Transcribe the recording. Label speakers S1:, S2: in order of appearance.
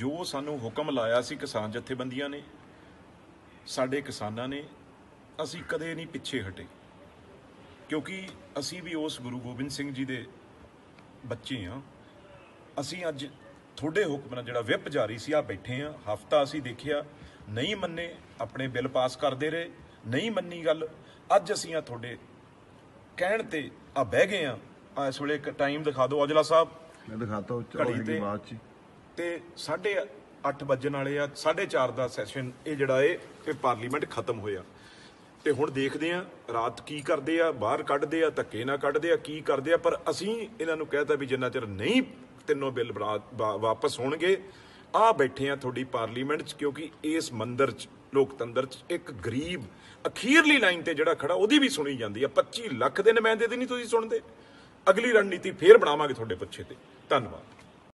S1: ਸਾਨੂੰ ਹੁਕਮ ਲਾਇਆ ਸੀ ਕਿਸਾਨ ਜਥੇਬੰਦੀਆਂ ਨੇ ਸਾਡੇ ਕਿਸਾਨਾਂ ਨੇ ਅਸੀਂ ਕਦੇ ਨਹੀਂ ਪਿੱਛੇ ਹਟੇ। ਕਿਉਂਕਿ ਅਸੀਂ ਵੀ ਉਸ ਗੁਰੂ ਗੋਬਿੰਦ ਸਿੰਘ ਜੀ ਦੇ ਬੱਚੇ ਆ ਅਸੀਂ ਅੱਜ ਤੁਹਾਡੇ ਹੁਕਮ ਨਾਲ ਜਿਹੜਾ ਵਿਪ ਜਾਰੀ ਸੀ ਆ ਬੈਠੇ ਆ ਹਫਤਾ ਅਸੀਂ ਦੇਖਿਆ ਨਹੀਂ ਮੰਨੇ ਆਪਣੇ ਬਿੱਲ ਪਾਸ ਕਰਦੇ ਰਹੇ ਨਹੀਂ ਮੰਨੀ ਗੱਲ। ਅੱਜ ਅਸੀਂ ਆ ਤੁਹਾਡੇ ਕਹਿਣ ਤੇ ਆ ਬਹਿ ਗਏ ਆ ਆ ਇਸ ਵੇਲੇ ਇੱਕ ਟਾਈਮ ਦਿਖਾ ਦਿਓ ਔਜਲਾ ਸਾਹਿਬ।
S2: ਮੈਂ ਦਿਖਾਤਾ
S1: ਘੜੀ
S2: ਹੋਏਗੀ
S1: ਤੇ-
S2: ਬਾਅਦ ਚ।
S1: ਤੇ 8:30 ਵੱਜਣ ਵਾਲੇ ਆ 4:30 ਦਾ ਸੈਸ਼ਨ ਇਹ ਜਿਹੜਾ ਏ, ਇਹ ਪਾਰਲੀਮੈਂਟ ਖਤਮ ਹੋਇਆ। ਤੇ ਹੁਣ ਦੇਖਦੇ ਆ, ਰਾਤ ਕੀ ਕਰਦੇ ਆ, ਬਾਹਰ ਕੱਢਦੇ ਆ, ਧੱਕੇ ਨਾ ਕੱਢਦੇ ਆ, ਕੀ ਕਰਦੇ ਆ, ਪਰ ਅਸੀਂ ਇਹਨਾਂ ਨੂੰ ਕਹਿਤਾ ਵੀ ਜਿੰਨਾ ਚਿਰ ਨਹੀਂ ਤਿੰਨੋਂ ਬਿੱਲ ਬਰਾ- ਵਾ- ਵਾਪਸ ਹੋਣਗੇ ਆ ਬੈਠੇ ਆ ਤੁਹਾਡੀ ਪਾਰਲੀਮੈਂਟ 'ਚ, ਕਿਉਂਕਿ ਇਸ ਮੰਦਰ 'ਚ, ਲੋਕਤੰਤਰ 'ਚ ਇੱਕ ਗਰੀਬ, ਅਖੀਰਲੀ ਲਾਈਨ ਤੇ ਜਿਹੜਾ ਖੜਾ, ਉਹਦੀ ਵੀ ਸੁਣੀ ਜਾਂਦੀ ਆ 25 ਲੱਖ ਦੇ ਨੁਮਾਇੰਦੇ ਦੀ ਨਹੀਂ ਤੁਸੀਂ ਸੁਣਦੇ। ਅਗਲੀ ਰਣਨੀਤੀ ਫੇਰ ਬਣਾਵਾਂਗੇ ਤੁਹਾਡੇ ਪਿੱਛੇ ਤੇ। ਧੰਨਵਾਦ।